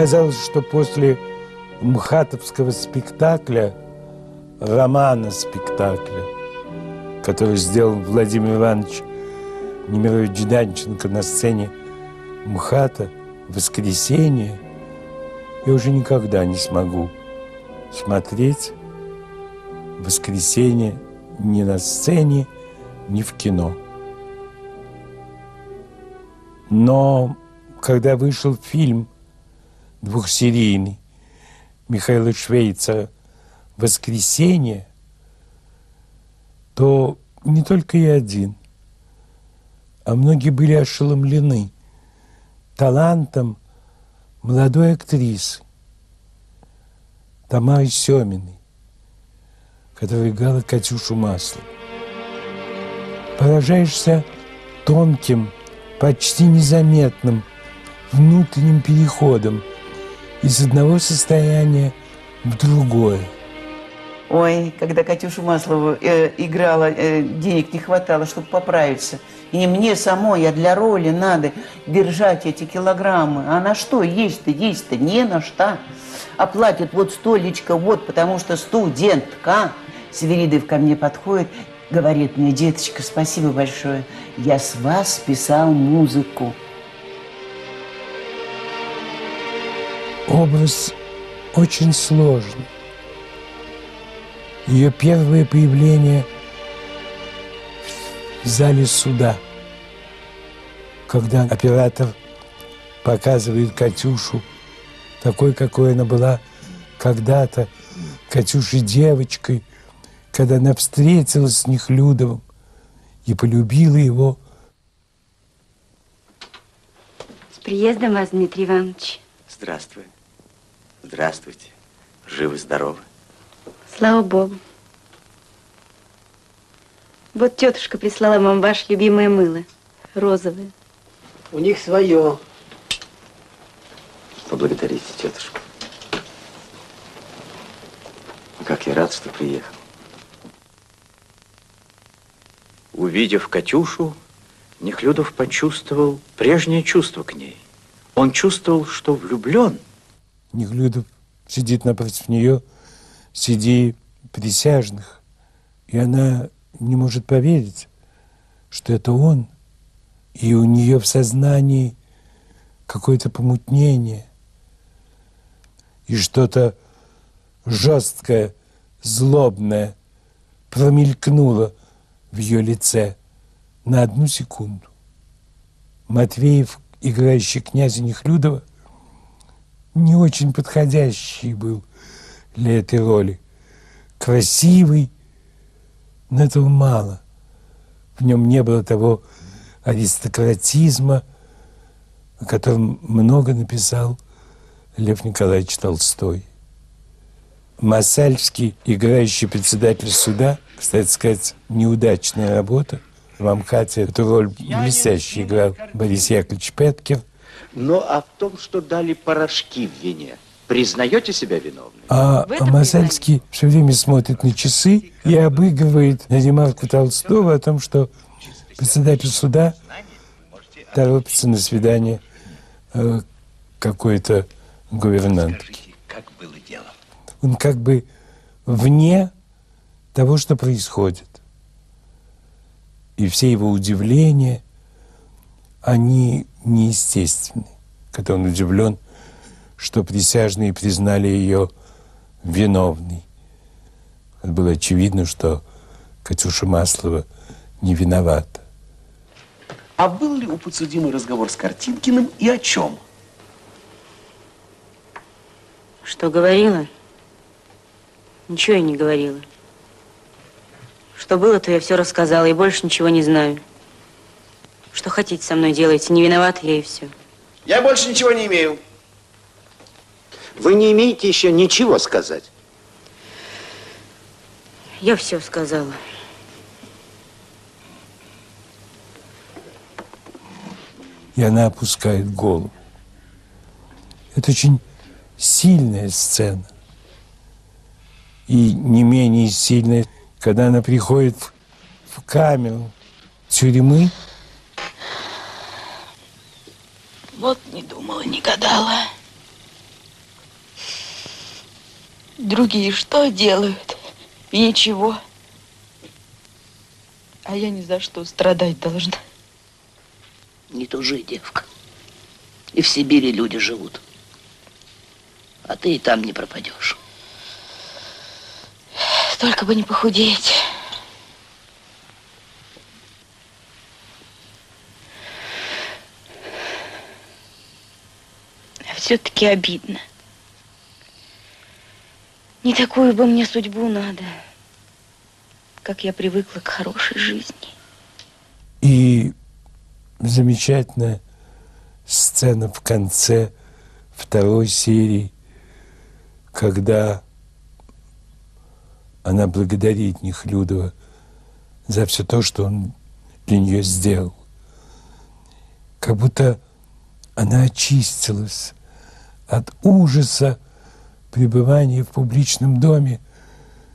Казалось, что после мхатовского спектакля, романа спектакля, который сделал Владимир Иванович Немирович Данченко на сцене МХАТа «Воскресенье», я уже никогда не смогу смотреть «Воскресенье» ни на сцене, ни в кино. Но когда вышел фильм двухсерийный Михаила Швейцера «Воскресенье», то не только я один, а многие были ошеломлены талантом молодой актрисы Тамары Семиной, которая играла Катюшу Масло. Поражаешься тонким, почти незаметным внутренним переходом из одного состояния в другое. Ой, когда Катюшу Маслову э, играла, э, денег не хватало, чтобы поправиться. И мне самой, а для роли надо держать эти килограммы. А на что есть-то, есть-то не на что. А вот столечко, вот, потому что студентка. Северидов ко мне подходит, говорит мне, деточка, спасибо большое, я с вас писал музыку. Образ очень сложный. Ее первое появление в зале суда, когда оператор показывает Катюшу такой, какой она была когда-то, Катюшей девочкой, когда она встретилась с Нехлюдовым и полюбила его. С приездом вас, Дмитрий Иванович. Здравствуй. Здравствуйте. Живы-здоровы. Слава Богу. Вот тетушка прислала вам ваше любимое мыло. Розовое. У них свое. Поблагодарите тетушку. Как я рад, что приехал. Увидев Катюшу, Нехлюдов почувствовал прежнее чувство к ней. Он чувствовал, что влюблен. Нехлюдов сидит напротив нее, сиди присяжных, и она не может поверить, что это он, и у нее в сознании какое-то помутнение, и что-то жесткое, злобное промелькнуло в ее лице на одну секунду. Матвеев, играющий князя Нехлюдова, не очень подходящий был для этой роли. Красивый, но этого мало. В нем не было того аристократизма, о котором много написал Лев Николаевич Толстой. Масальский, играющий председатель суда, кстати сказать, неудачная работа. В Амхате эту роль блестяще играл Борис Яковлевич Петкер. Ну, а в том, что дали порошки в вине, признаете себя виновным? А Масальский все время смотрит на часы и обыгрывает ремарку Толстого о том, что председатель суда торопится на свидание э, какой-то гувернантки. Как было дело? Он как бы вне того, что происходит. И все его удивления, они неестественны. Когда он удивлен, что присяжные признали ее виновной. Было очевидно, что Катюша Маслова не виновата. А был ли у подсудимой разговор с Картинкиным и о чем? Что говорила? Ничего я не говорила. Что было, то я все рассказала, и больше ничего не знаю. Что хотите со мной делайте, не виновата я и все. Я больше ничего не имею. Вы не имеете еще ничего сказать. Я все сказала. и она опускает голову. Это очень сильная сцена. И не менее сильная, когда она приходит в камеру тюрьмы. Вот не думала, не гадала. Другие что делают? Ничего. А я ни за что страдать должна. Не тужи, девка. И в Сибири люди живут. А ты и там не пропадешь. Только бы не похудеть. А все-таки обидно. Не такую бы мне судьбу надо, как я привыкла к хорошей жизни. И замечательная сцена в конце второй серии, когда она благодарит Нехлюдова за все то, что он для нее сделал. Как будто она очистилась от ужаса пребывания в публичном доме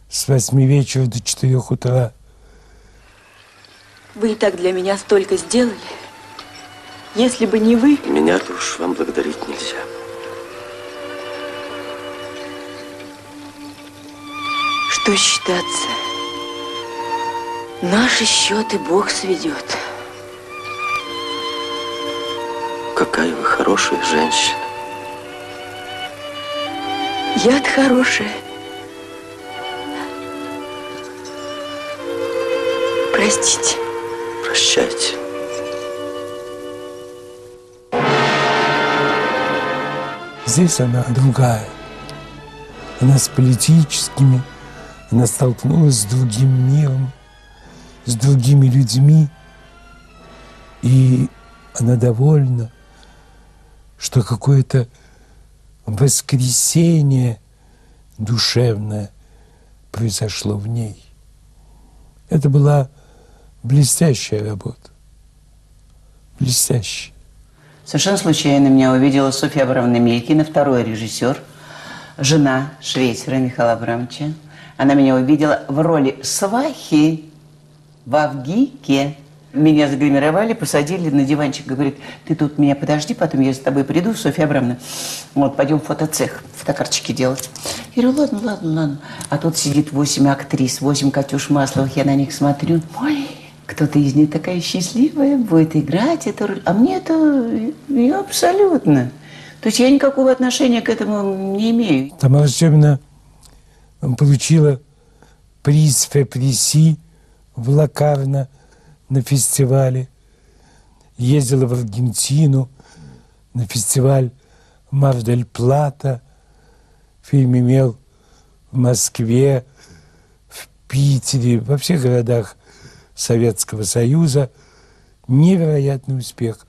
с восьми вечера до четырех утра. Вы и так для меня столько сделали. Если бы не вы... Меня-то уж вам благодарить нельзя. Что считаться? Наши счеты Бог сведет. Какая вы хорошая женщина. Я-то хорошая. Простите. Прощайте. Здесь она другая. Она с политическими, она столкнулась с другим миром, с другими людьми, и она довольна, что какое-то воскресение душевное произошло в ней. Это была блестящая работа. Блестящая. Совершенно случайно меня увидела Софья Абрамовна Мелькина, второй режиссер, жена Швейцера Михаила Абрамовича. Она меня увидела в роли свахи в Авгике. Меня загримировали, посадили на диванчик. Говорит, ты тут меня подожди, потом я за тобой приду, Софья Абрамовна. Вот, пойдем в фотоцех, фотокарточки делать. Я говорю, ладно, ладно, ладно. А тут сидит восемь актрис, восемь Катюш Масловых. Я на них смотрю. Ой, кто-то из них такая счастливая будет играть эту роль. А мне это не абсолютно. То есть я никакого отношения к этому не имею. Тамара Семина получила приз Фепреси в Лакарно на фестивале. Ездила в Аргентину на фестиваль Мар-дель Плата. Фильм имел в Москве, в Питере, во всех городах Советского Союза. Невероятный успех.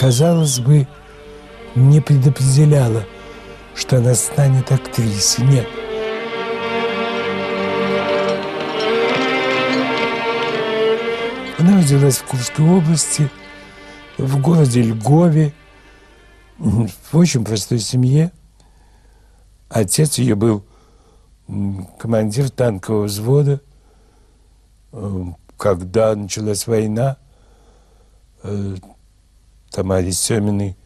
Казалось бы, не предопределяла, что она станет актрисой. Нет. Она родилась в Курской области, в городе Льгове, в очень простой семье. Отец ее был командир танкового взвода. Э, Когда началась война, э, Тамаре Семиной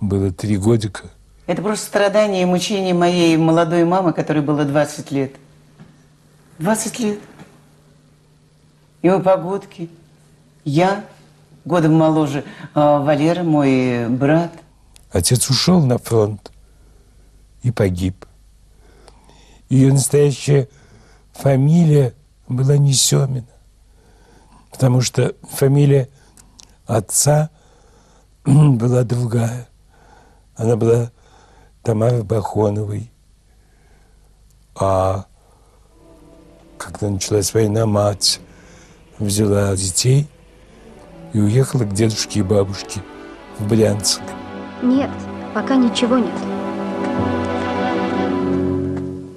было три годика. Это просто страдания и мучения моей молодой мамы, которой было 20 лет. 20 лет. И мы погодки. Я, годом моложе, а Валера, мой брат. Отец ушел на фронт и погиб. Ее настоящая фамилия была не Семина, потому что фамилия отца была другая. Она была Тамары Бахоновой. А когда началась война, мать взяла детей и уехала к дедушке и бабушке в Брянск. Нет, пока ничего нет.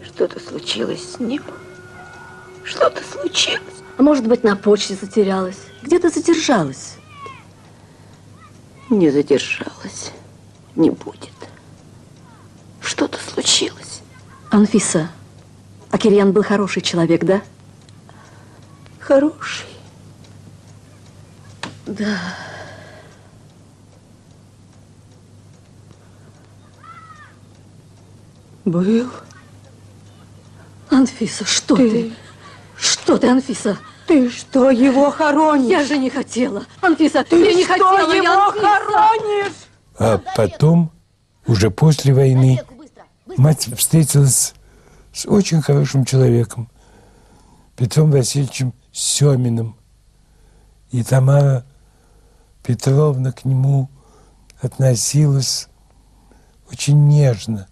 Что-то случилось с ним. Что-то случилось. А может быть, на почте затерялась. Где-то задержалась. Не задержалась. Не будет. Что-то случилось. Анфиса, а Кирьян был хороший человек, да? Хороший. Да. Был. Анфиса, что ты? ты? Что ты, Анфиса? Ты что, его хоронишь? Я же не хотела. Анфиса, ты я не что, хотела. его я хоронишь? А потом, уже после войны, мать встретилась с очень хорошим человеком, Петром Васильевичем Семиным. И Тамара Петровна к нему относилась очень нежно,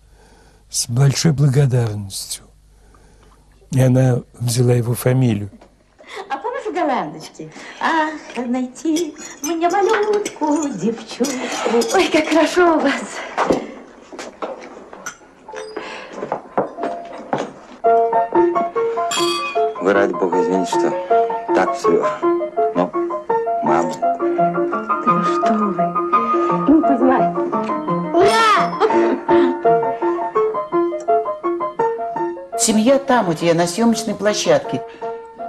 с большой благодарностью. И она взяла его фамилию. А помнишь в голландочке? Ах, найти мне малютку, девчонку. Ой, как хорошо у вас. Вы, ради бога, извините, что так все. Ну, мама. Да что вы? Ну, позвай. Семья там у тебя, на съемочной площадке.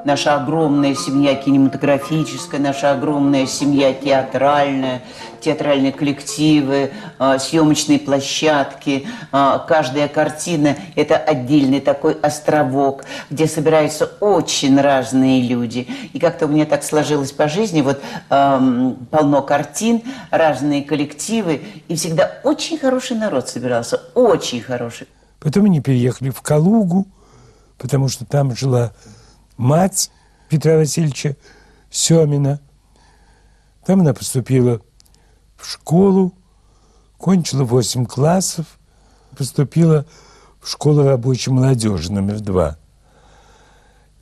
Наша огромная семья кинематографическая, наша огромная семья театральная, театральные коллективы, а, съемочные площадки. А, каждая картина – это отдельный такой островок, где собираются очень разные люди. И как-то у меня так сложилось по жизни, вот полно картин, разные коллективы, и всегда очень хороший народ собирался, очень хороший. Потом они переехали в Калугу, потому что там жила мать Петра Васильевича Семина. Там она поступила в школу, кончила 8 классов, поступила в школу рабочей молодежи номер два.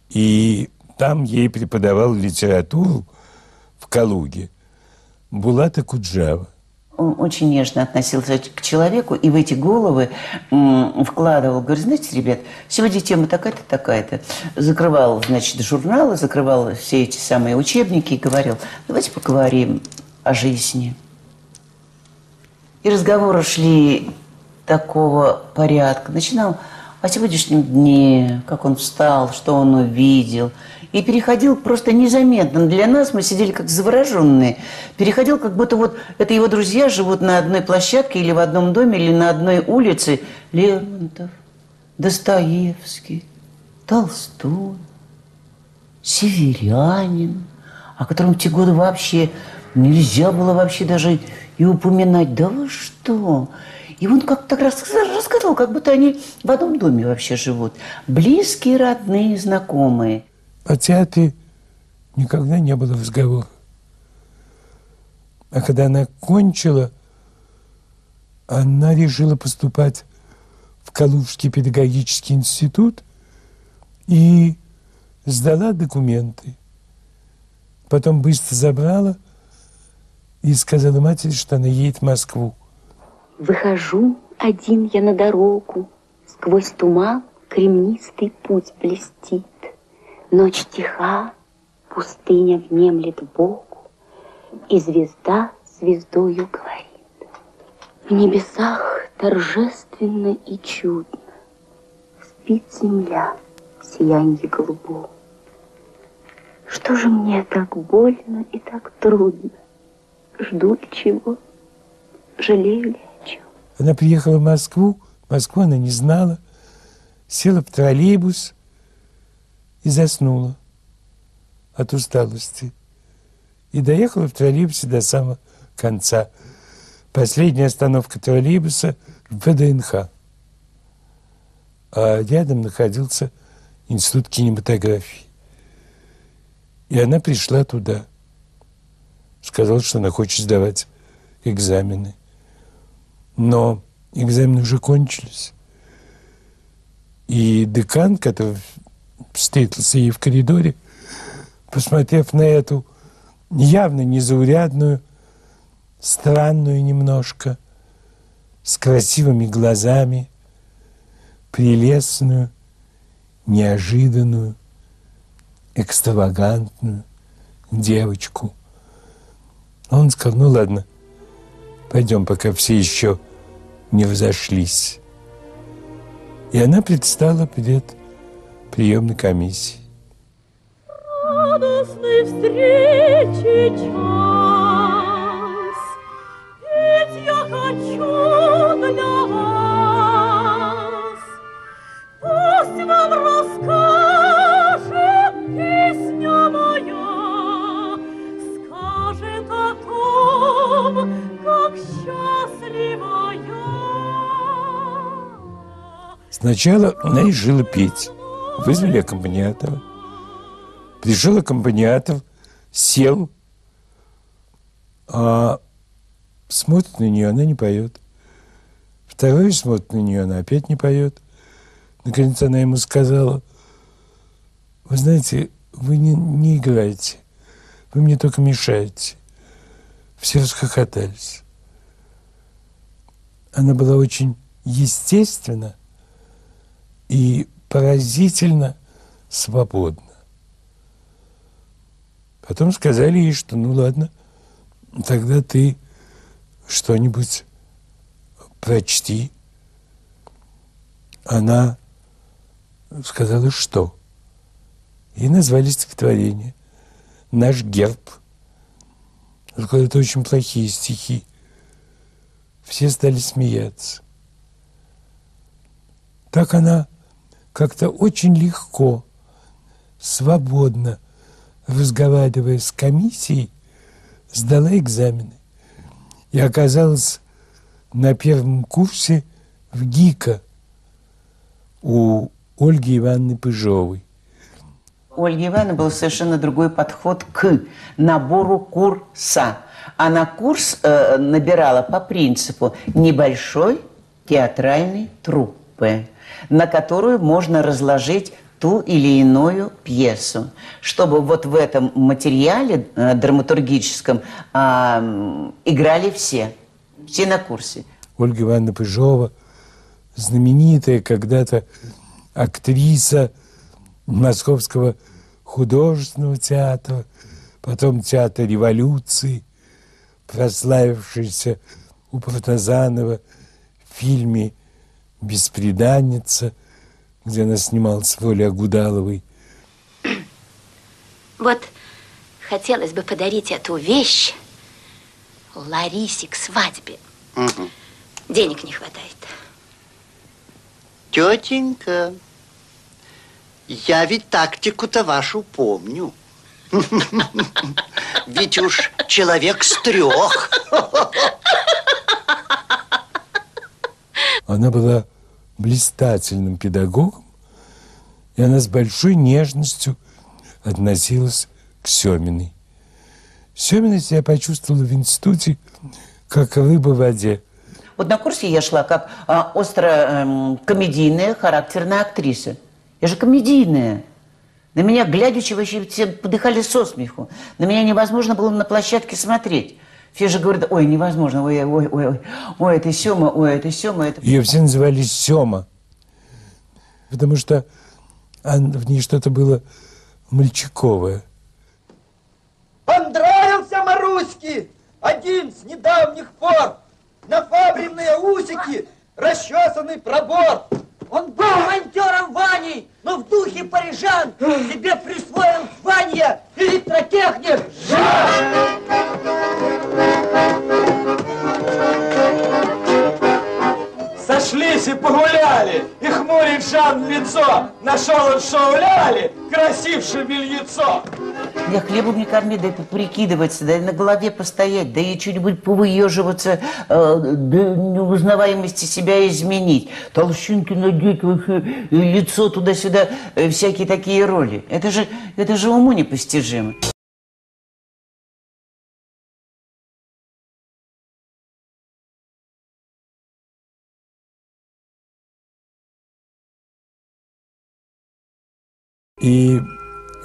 И там ей преподавал литературу в Калуге Булата Куджава очень нежно относился к человеку и в эти головы вкладывал, говорит, знаете, ребят, сегодня тема такая-то, такая-то. Закрывал, значит, журналы, закрывал все эти самые учебники и говорил, давайте поговорим о жизни. И разговоры шли такого порядка. Начинал о сегодняшнем дне, как он встал, что он увидел – и переходил просто незаметно. Для нас мы сидели как завороженные. Переходил, как будто вот это его друзья живут на одной площадке или в одном доме, или на одной улице. Лермонтов, Достоевский, Толстой, Северянин, о котором в те годы вообще нельзя было вообще даже и упоминать. Да вы что? И он как-то рассказывал, как будто они в одном доме вообще живут. Близкие, родные, знакомые. О театре никогда не было разговора. А когда она кончила, она решила поступать в Калужский педагогический институт и сдала документы. Потом быстро забрала и сказала матери, что она едет в Москву. Выхожу один я на дорогу, сквозь туман кремнистый путь блестит. Ночь тиха, пустыня внемлет Богу, И звезда звездою говорит. В небесах торжественно и чудно Спит земля в сиянье голубом. Что же мне так больно и так трудно? Жду ли чего? Жалею ли о чем? Она приехала в Москву, Москву она не знала, села в троллейбус – и заснула от усталости. И доехала в троллейбусе до самого конца. Последняя остановка троллейбуса в ВДНХ. А рядом находился институт кинематографии. И она пришла туда. Сказала, что она хочет сдавать экзамены. Но экзамены уже кончились. И декан, который встретился ей в коридоре, посмотрев на эту явно незаурядную, странную немножко, с красивыми глазами, прелестную, неожиданную, экстравагантную девочку. Он сказал, ну ладно, пойдем, пока все еще не разошлись. И она предстала перед приемной комиссией. радостной встречи час. Ведь я хочу для вас. Пусть вам расскажет песня моя, скажет о том, как счастлива я. Сначала она решила петь. Вызвали аккомпаниатора. Пришел аккомпаниатор, сел, а смотрит на нее, она не поет. Второй смотрит на нее, она опять не поет. Наконец она ему сказала, вы знаете, вы не, не играете, вы мне только мешаете. Все расхохотались. Она была очень естественна и поразительно свободна. Потом сказали ей, что ну ладно, тогда ты что-нибудь прочти. Она сказала, что? И назвали стихотворение «Наш герб». Она сказала, это очень плохие стихи. Все стали смеяться. Так она как-то очень легко, свободно, разговаривая с комиссией, сдала экзамены и оказалась на первом курсе в ГИКа у Ольги Ивановны Пыжовой. У Ольги Ивановны был совершенно другой подход к набору курса. Она курс э, набирала по принципу небольшой театральной труппы, на которую можно разложить ту или иную пьесу, чтобы вот в этом материале э, драматургическом э, играли все, все на курсе. Ольга Ивановна Пыжова, знаменитая когда-то актриса Московского художественного театра, потом театра революции, прославившийся у Протазанова в фильме «Беспреданница», где она снималась в роли Агудаловой. Вот хотелось бы подарить эту вещь Ларисе к свадьбе. Мгм. Денег не хватает. Тетенька, я ведь тактику-то вашу помню. Ведь уж человек с трех. Она была блистательным педагогом, и она с большой нежностью относилась к Семиной. Семина себя почувствовала в институте, как рыба в воде. Вот на курсе я шла как а, остро эм, комедийная характерная актриса. Я же комедийная. На меня глядячи вообще все подыхали со смеху. На меня невозможно было на площадке смотреть. Все же говорят, ой, невозможно, ой, ой, ой, ой, ой, это Сема, ой, это Сема, это... Ее все называли Сема, потому что в ней что-то было мальчиковое. Понравился Маруське один с недавних пор. Нафабренные усики, расчесанный пробор. Он был монтером Ваней, но в духе парижан себе присвоил звание электротехник. Сошлись и погуляли, и хмурит Жан лицо. Нашел он шауляли, красивше бельецо. Я хлебом не корми, да прикидываться, да на голове постоять, да и что-нибудь повыеживаться, э, до неузнаваемости себя изменить. Толщинки надеть, и лицо туда-сюда, э, всякие такие роли. Это же, это же уму непостижимо.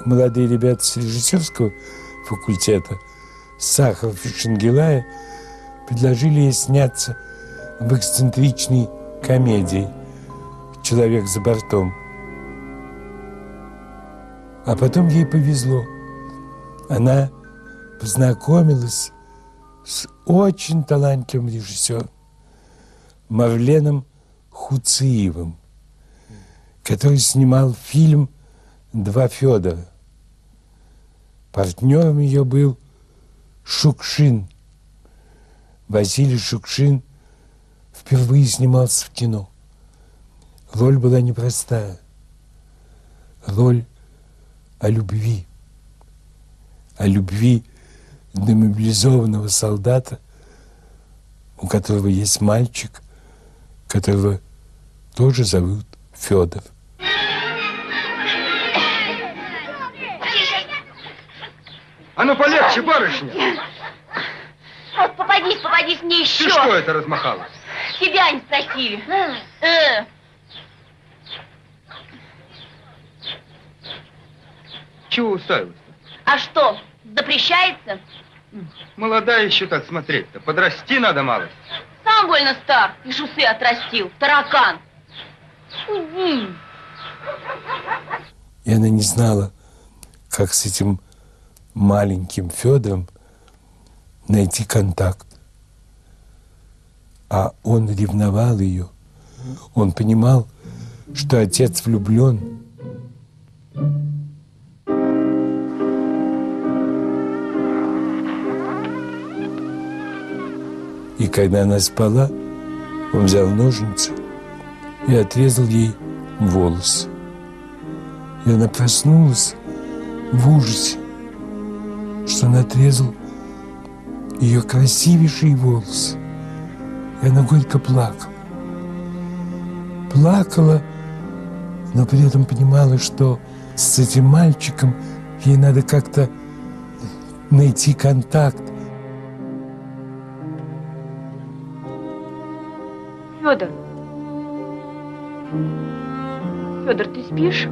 Молодые ребята с режиссерского факультета Сахаров и Шенгелая предложили ей сняться в эксцентричной комедии «Человек за бортом». А потом ей повезло. Она познакомилась с очень талантливым режиссером Мавленом Хуциевым, который снимал фильм «Два Федора». Партнером ее был Шукшин. Василий Шукшин впервые снимался в кино. Роль была непростая. Роль о любви. О любви демобилизованного солдата, у которого есть мальчик, которого тоже зовут Федор. А ну полегче, барышня. Вот попадись, попадись мне еще. Ты что это размахалась? Тебя не спросили. Э. Чего уставилась? А что, запрещается? Молодая еще так смотреть-то. Подрасти надо мало. Сам больно стар и шусы отрастил. Таракан. Уйди. И она не знала, как с этим маленьким Федором найти контакт. А он ревновал ее. Он понимал, что отец влюблен. И когда она спала, он взял ножницы и отрезал ей волосы. И она проснулась в ужасе, что он отрезал ее красивейшие волосы. И она горько плакала. Плакала, но при этом понимала, что с этим мальчиком ей надо как-то найти контакт. Федор. Федор, ты спишь?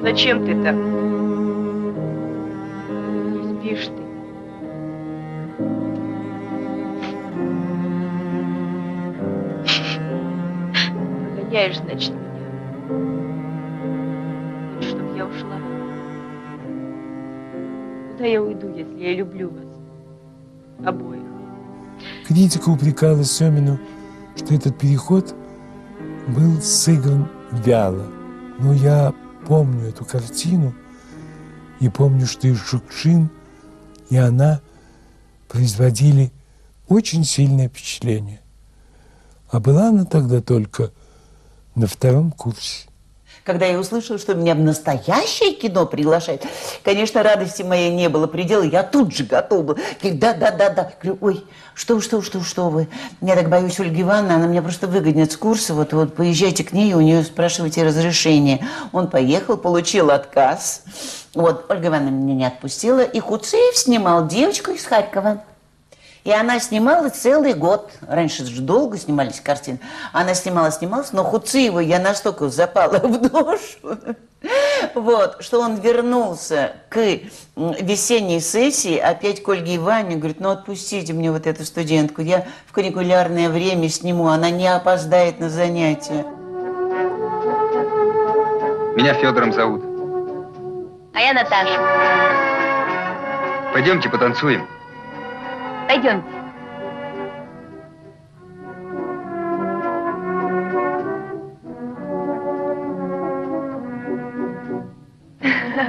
Зачем ты так? Спишь ты. Прогоняешь, значит, меня. Хочешь, чтоб я ушла? Куда я уйду, если я люблю вас? Обоих. Критика упрекала Семину, что этот переход был сыгран вяло. Но я помню эту картину и помню, что и Шукшин, и она производили очень сильное впечатление. А была она тогда только на втором курсе. Когда я услышала, что меня в настоящее кино приглашают, конечно, радости моей не было предела. Я тут же готова была. Да, да, да, да. Говорю, ой, что, что, что, что вы? Я так боюсь Ольги Ивановны, она меня просто выгонит с курса. Вот, вот поезжайте к ней, у нее спрашивайте разрешение. Он поехал, получил отказ. Вот, Ольга Ивановна меня не отпустила. И Хуцеев снимал девочку из Харькова. И она снимала целый год. Раньше же долго снимались картины. Она снимала, снималась, но Хуциеву я настолько запала в душу, вот, что он вернулся к весенней сессии, опять к Ольге Ивановне, говорит, ну отпустите мне вот эту студентку, я в каникулярное время сниму, она не опоздает на занятия. Меня Федором зовут. А я Наташа. Пойдемте потанцуем. Пойдемте.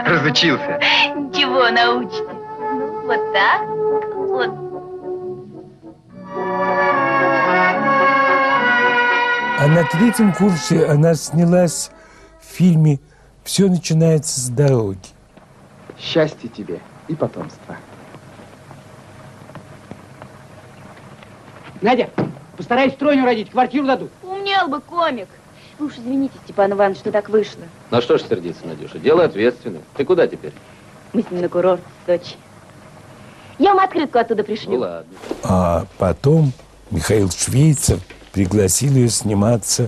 Разучился. Ничего, научите. Ну, вот так. Вот. А на третьем курсе она снялась в фильме «Все начинается с дороги». Счастья тебе и потомства. Надя, постарайся тройню родить, квартиру дадут. Умнел бы комик. Вы уж извините, Степан Иванович, что так вышло. На что ж сердиться, Надюша? Дело ответственное. Ты куда теперь? Мы с ним на курорт в Сочи. Я вам открытку оттуда пришлю. Ну ладно. А потом Михаил Швейцер пригласил ее сниматься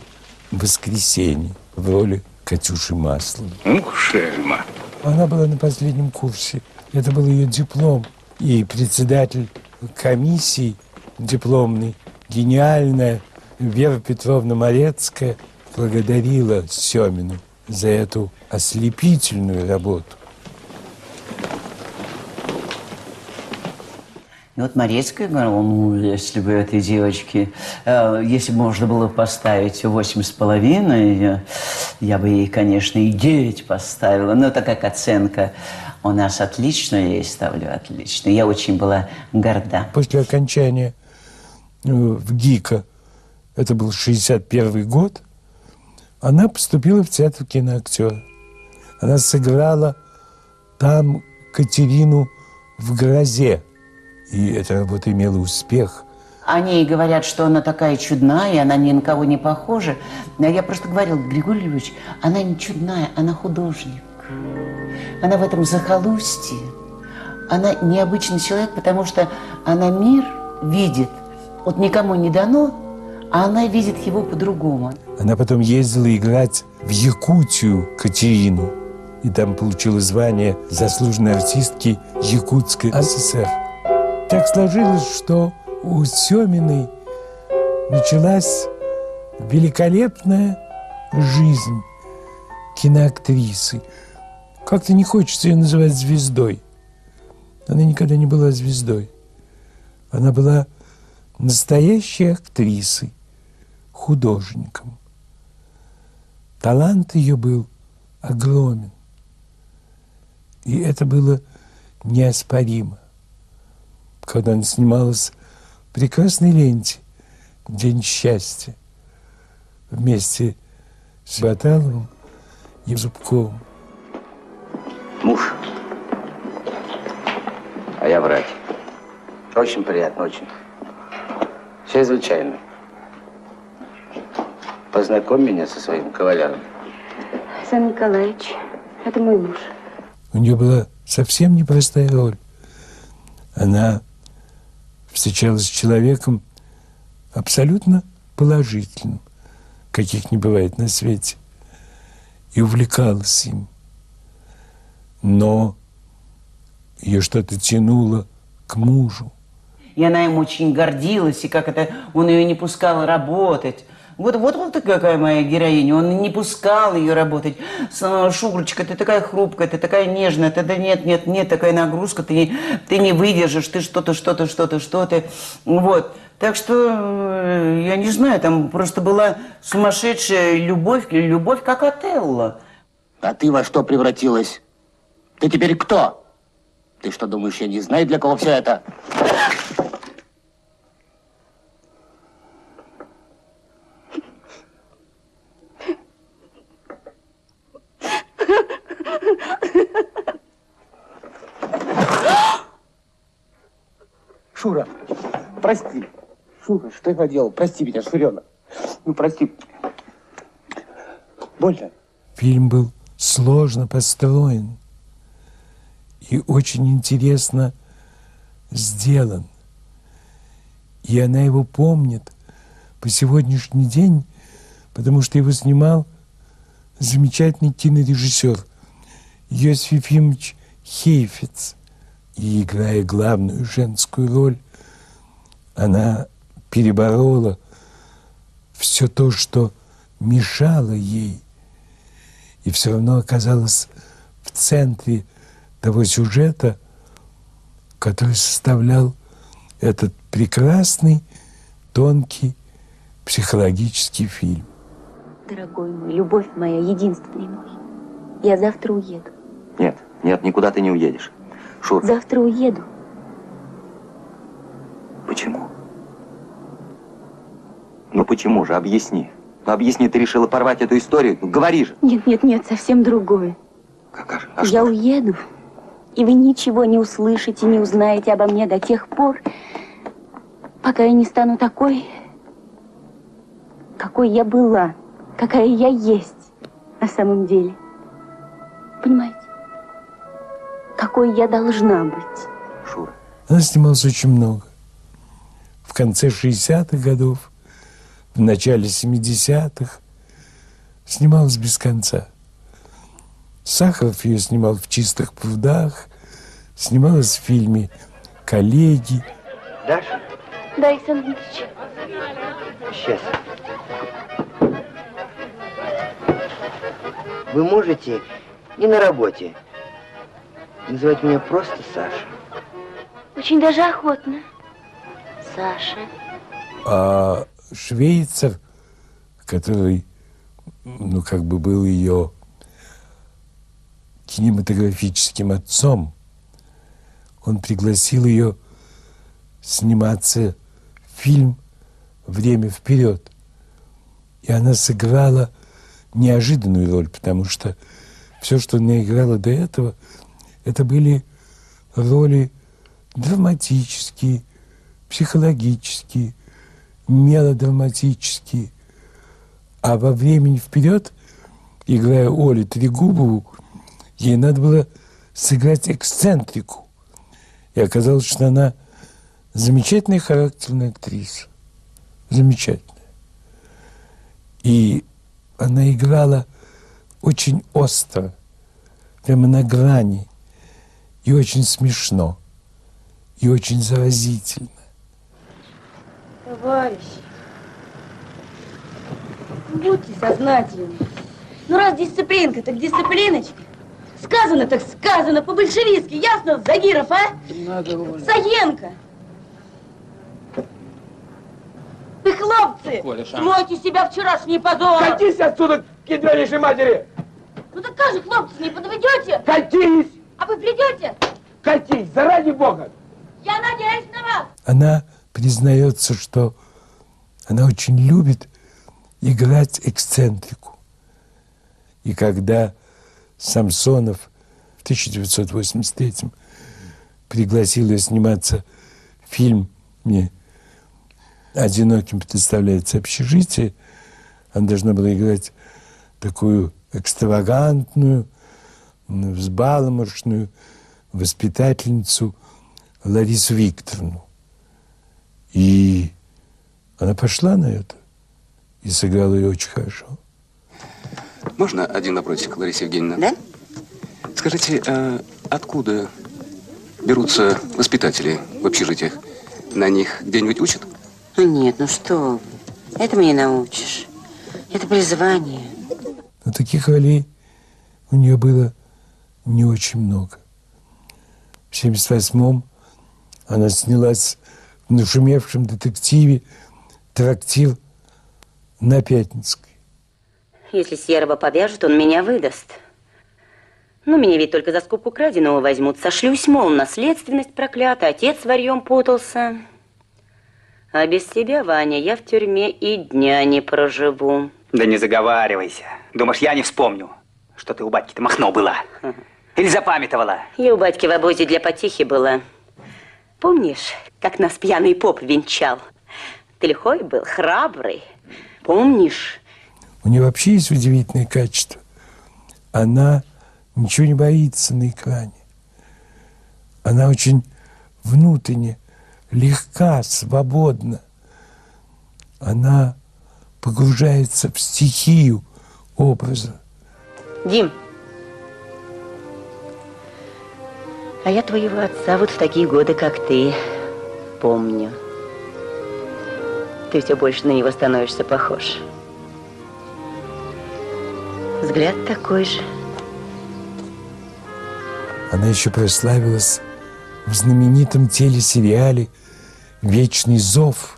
в воскресенье в роли Катюши Масловой. Ух, шельма. Она была на последнем курсе. Это был ее диплом. И председатель комиссии дипломный, гениальная Вера Петровна Морецкая благодарила Семину за эту ослепительную работу. И вот Морецкая говорила, ну, если бы этой девочке, э, если бы можно было поставить восемь с половиной, я бы ей, конечно, и девять поставила. Но так как оценка у нас отличная, я ей ставлю отлично. Я очень была горда. После окончания в ГИКа, это был 61 год, она поступила в театр киноактера. Она сыграла там Катерину в «Грозе». И эта работа имела успех. О ней говорят, что она такая чудная, она ни на кого не похожа. А я просто говорила, Григорий Львович, она не чудная, она художник. Она в этом захолустье. Она необычный человек, потому что она мир видит. Вот никому не дано, а она видит его по-другому. Она потом ездила играть в Якутию Катерину. И там получила звание заслуженной артистки Якутской ССР. Так сложилось, что у Семиной началась великолепная жизнь киноактрисы. Как-то не хочется ее называть звездой. Она никогда не была звездой. Она была настоящей актрисой, художником. Талант ее был огромен. И это было неоспоримо когда она снималась в прекрасной ленте «День счастья» вместе с Баталовым и Зубковым. Муж. А я врач. Очень приятно, очень. Чрезвычайно. Познакомь меня со своим кавалером. Сан Николаевич, это мой муж. У нее была совсем непростая роль. Она встречалась с человеком абсолютно положительным, каких не бывает на свете, и увлекалась им. Но ее что-то тянуло к мужу. И она им очень гордилась, и как это он ее не пускал работать. Вот, вот, вот какая моя героиня. Он не пускал ее работать. Шугрочка, ты такая хрупкая, ты такая нежная. Ты, да нет, нет, нет, такая нагрузка, ты не, ты не выдержишь, ты что-то, что-то, что-то, что-то. Вот. Так что, э, я не знаю, там просто была сумасшедшая любовь, любовь как Отелло. А ты во что превратилась? Ты теперь кто? Ты что, думаешь, я не знаю, для кого все это? Шура, прости. Шура, что я поделал? Прости меня, Шурена. Ну, прости. Больно? Фильм был сложно построен и очень интересно сделан. И она его помнит по сегодняшний день, потому что его снимал замечательный кинорежиссер Йосиф Ефимович Хейфец. И играя главную женскую роль, она переборола все то, что мешало ей, и все равно оказалась в центре того сюжета, который составлял этот прекрасный, тонкий психологический фильм. Дорогой мой, любовь моя, единственный мой. Я завтра уеду. Нет, нет, никуда ты не уедешь. Шур. Завтра уеду. Почему? Ну почему же? Объясни. Ну объясни, ты решила порвать эту историю? Ну говори же. Нет, нет, нет, совсем другое. Как, а Я уеду, и вы ничего не услышите, не узнаете обо мне до тех пор, пока я не стану такой, какой я была, какая я есть на самом деле. Понимаете? Какой я должна быть. Шура. Она снималась очень много. В конце 60-х годов, в начале 70-х снималась без конца. Сахаров ее снимал в «Чистых прудах», снималась в фильме «Коллеги». Даша? Да, Александр. Сейчас. Вы можете и на работе называть меня просто Саша. Очень даже охотно. Саша. А Швейцер, который, ну, как бы был ее кинематографическим отцом, он пригласил ее сниматься в фильм «Время вперед». И она сыграла неожиданную роль, потому что все, что она играла до этого, это были роли драматические, психологические, мелодраматические. А во времени вперед, играя Олю Трегубову, ей надо было сыграть эксцентрику. И оказалось, что она замечательная характерная актриса. Замечательная. И она играла очень остро, прямо на грани, и очень смешно, и очень заразительно. Товарищ, будьте сознательны. Ну раз дисциплинка, так дисциплиночка. Сказано так сказано, по-большевистски, ясно, Загиров, а? Надо, Оля. Саенко. Вы, хлопцы, Коля, шаг. смойте себя вчерашний позор. Катись отсюда, к ядренейшей матери! Ну так как же, хлопцы, не подведете? Катись! А вы придете? Катись, заради бога! Я надеюсь на вас. Она признается, что она очень любит играть эксцентрику. И когда Самсонов в 1983 пригласил ее сниматься в фильме «Одиноким представляется общежитие», она должна была играть такую экстравагантную, взбаломошную воспитательницу Ларису Викторовну. И она пошла на это и сыграла ее очень хорошо. Можно один вопросик, Лариса Евгеньевна? Да? Скажите, а откуда берутся воспитатели в общежитиях? На них где-нибудь учат? Ну нет, ну что вы. Этому не научишь. Это призвание. Но таких ролей у нее было не очень много. В 1978-м она снялась в нашумевшем детективе «Трактир на Пятницкой». Если Серого повяжет, он меня выдаст. Ну, меня ведь только за скупку краденого возьмут. Сошлюсь, мол, наследственность проклята, отец варьем путался. А без тебя, Ваня, я в тюрьме и дня не проживу. Да не заговаривайся. Думаешь, я не вспомню, что ты у батьки-то махно была? Или запамятовала? Я у батьки в обозе для потихи была. Помнишь, как нас пьяный поп венчал? Ты лихой был, храбрый. Помнишь? У нее вообще есть удивительное качество. Она ничего не боится на экране. Она очень внутренне легка, свободна. Она погружается в стихию образа. Дим, а я твоего отца вот в такие годы, как ты, помню. Ты все больше на него становишься похож. Взгляд такой же. Она еще прославилась в знаменитом телесериале «Вечный зов».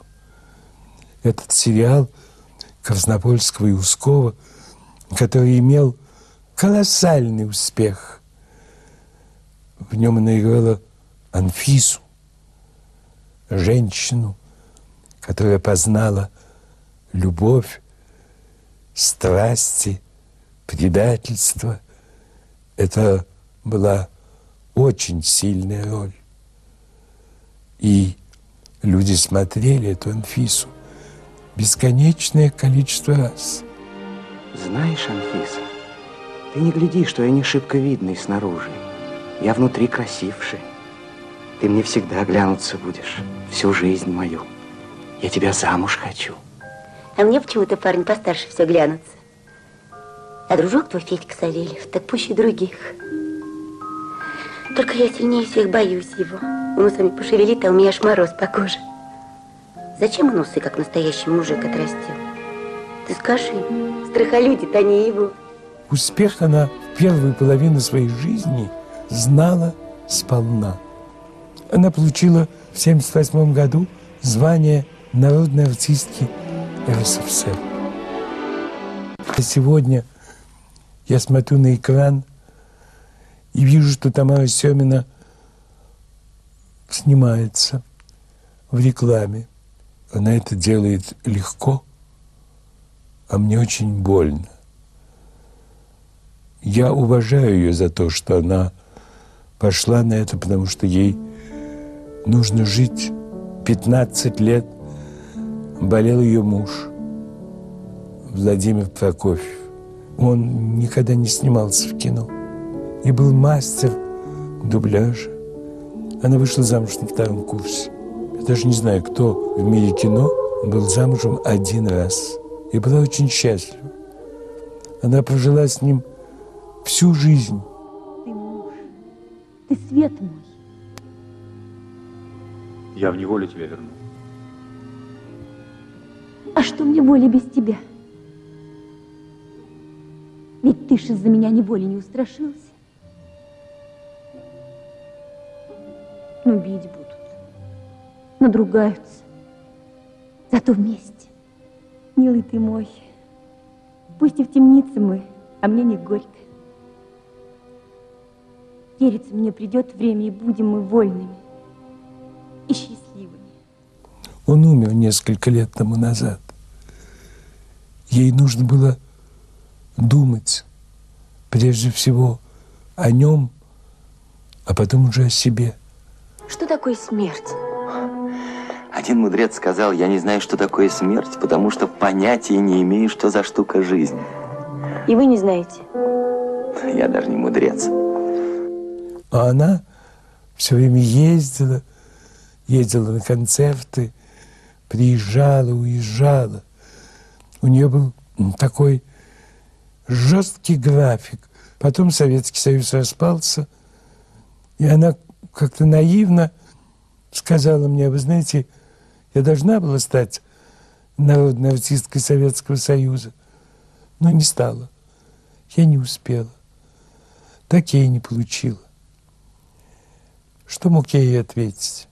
Этот сериал Краснопольского и Ускова, который имел колоссальный успех. В нем она играла Анфису, женщину, которая познала любовь, страсти, предательство. Это была очень сильная роль. И люди смотрели эту Анфису бесконечное количество раз. Знаешь, Анфиса, ты не гляди, что я не шибко видный снаружи. Я внутри красивший. Ты мне всегда глянуться будешь, всю жизнь мою. Я тебя замуж хочу. А мне почему-то парень постарше все глянутся. А дружок твой, Федька Савельев, так пуще других. Только я сильнее всех боюсь его. Он усами пошевелит, а у меня аж мороз по коже. Зачем он усы, как настоящий мужик, отрастил? Ты скажи, страхолюдит они его. Успех она в первую половину своей жизни знала сполна. Она получила в 1978 году звание народной артистки РСФСР. Сегодня я смотрю на экран и вижу, что Тамара Семина снимается в рекламе. Она это делает легко, а мне очень больно. Я уважаю ее за то, что она пошла на это, потому что ей нужно жить 15 лет. Болел ее муж Владимир Прокофьев. Он никогда не снимался в кино и был мастер дубляжа. Она вышла замуж на втором курсе. Я даже не знаю, кто в мире кино был замужем один раз. И была очень счастлива. Она прожила с ним всю жизнь. Ты свет мой. Я в неволю тебя верну. А что мне воля без тебя? Ведь ты ж из-за меня неволи не устрашился. Ну, бить будут, надругаются. Зато вместе. Милый ты мой, пусть и в темнице мы, а мне не горько. Верится мне, придет время, и будем мы вольными и счастливыми. Он умер несколько лет тому назад. Ей нужно было думать прежде всего о нем, а потом уже о себе. Что такое смерть? Один мудрец сказал, я не знаю, что такое смерть, потому что понятия не имею, что за штука жизнь. И вы не знаете? Я даже не мудрец. А она все время ездила, ездила на концерты, приезжала, уезжала. У нее был такой жесткий график. Потом Советский Союз распался, и она как-то наивно сказала мне, вы знаете, я должна была стать народной артисткой Советского Союза, но не стала. Я не успела. Так я и не получила. Что мог я ей ответить?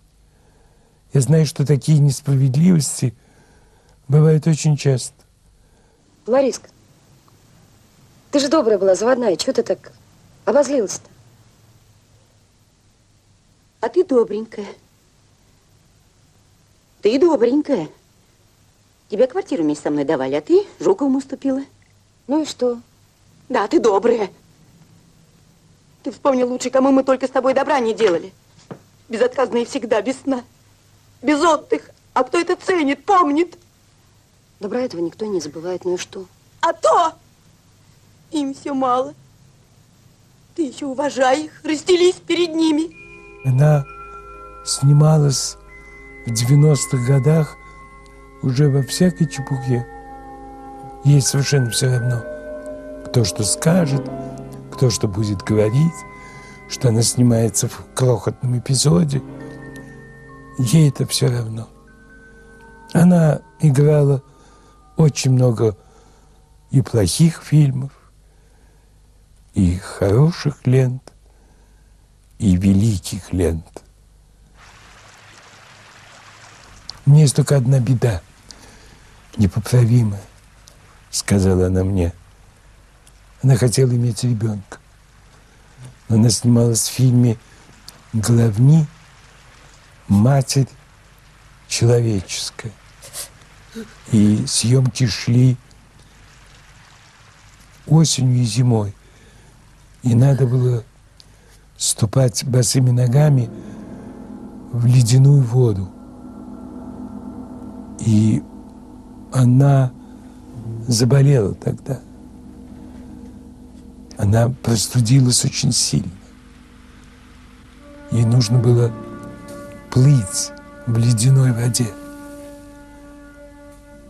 Я знаю, что такие несправедливости бывают очень часто. Лариска, ты же добрая была, заводная. Чего ты так обозлилась-то? А ты добренькая. Ты добренькая. Тебе квартиру вместе со мной давали, а ты Жуковому уступила. Ну и что? Да, ты добрая. Ты вспомни лучше, кому мы только с тобой добра не делали. Безотказные всегда, без сна, без отдыха. А кто это ценит, помнит? Добра этого никто не забывает, ну и что? А то! Им все мало. Ты еще уважай их, расстелись перед ними. Она снималась в 90-х годах уже во всякой чепухе. Ей совершенно все равно, кто что скажет, кто что будет говорить, что она снимается в крохотном эпизоде. Ей это все равно. Она играла очень много и плохих фильмов, и хороших лент, и великих лент. У меня есть только одна беда, непоправимая, сказала она мне. Она хотела иметь ребенка. Она снималась в фильме «Главни. Матерь человеческая». И съемки шли осенью и зимой. И надо было ступать босыми ногами в ледяную воду. И она заболела тогда. Она простудилась очень сильно. Ей нужно было плыть в ледяной воде.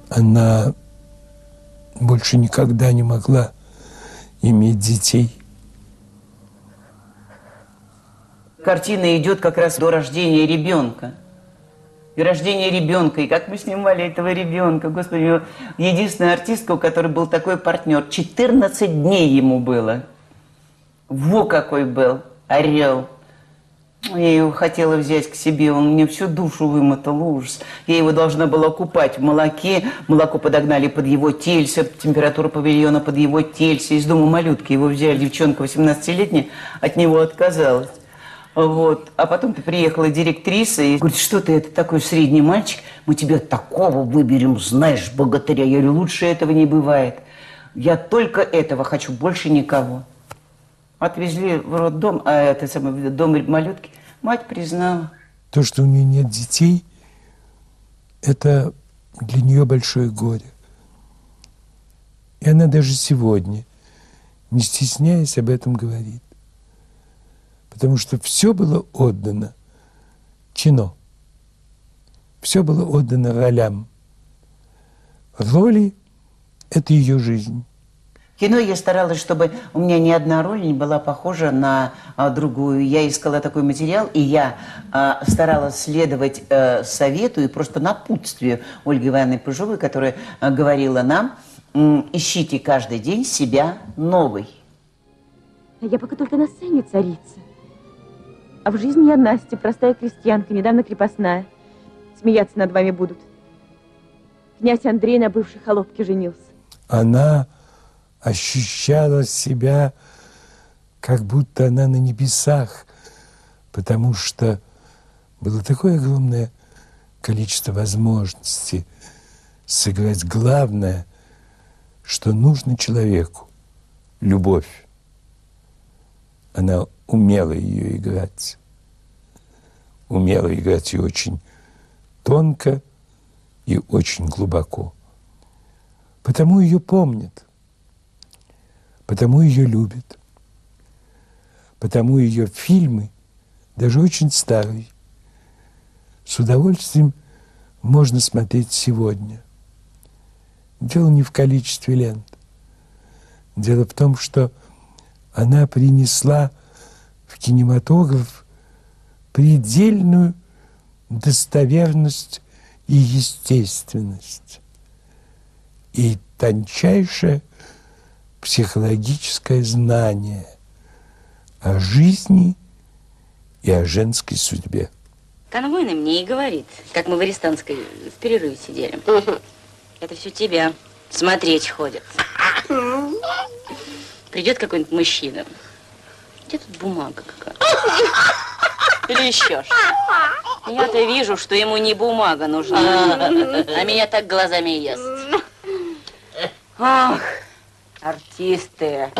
Она больше никогда не могла иметь детей. Картина идет как раз до рождения ребенка. И рождение ребенка, и как мы снимали этого ребенка. Господи, единственная артистка, у которой был такой партнер. 14 дней ему было. Во какой был орел. Я его хотела взять к себе, он мне всю душу вымотал, ужас. Я его должна была купать в молоке, молоко подогнали под его тельце, температура павильона под его тельце. Из дома малютки его взяли, девчонка 18-летняя, от него отказалась. Вот. А потом ты приехала директриса и говорит, что ты, это такой средний мальчик, мы тебе такого выберем, знаешь, богатыря. Я говорю, лучше этого не бывает. Я только этого хочу, больше никого. Отвезли в роддом, а это самое, в дом малютки. Мать признала. То, что у нее нет детей, это для нее большое горе. И она даже сегодня, не стесняясь, об этом говорит. Потому что все было отдано кино. Все было отдано ролям. Роли – это ее жизнь. В кино я старалась, чтобы у меня ни одна роль не была похожа на а, другую. Я искала такой материал, и я а, старалась следовать а, совету и просто напутствию Ольги Ивановны Пыжовой, которая а, говорила нам, ищите каждый день себя новый. Я пока только на сцене царица. А в жизни я Настя, простая крестьянка, недавно крепостная. Смеяться над вами будут. Князь Андрей на бывшей холопке женился. Она ощущала себя, как будто она на небесах, потому что было такое огромное количество возможностей сыграть главное, что нужно человеку – любовь. Она умела ее играть. Умела играть ее очень тонко и очень глубоко. Потому ее помнят потому ее любят, потому ее фильмы, даже очень старые, с удовольствием можно смотреть сегодня. Дело не в количестве лент. Дело в том, что она принесла в кинематограф предельную достоверность и естественность и тончайшее психологическое знание о жизни и о женской судьбе. Конвойный мне и говорит, как мы в арестантской в перерыве сидели. Это все тебя смотреть ходят. Придет какой-нибудь мужчина. Где тут бумага какая? Или еще что? Я-то вижу, что ему не бумага нужна, а меня так глазами ест. Ах, артисты.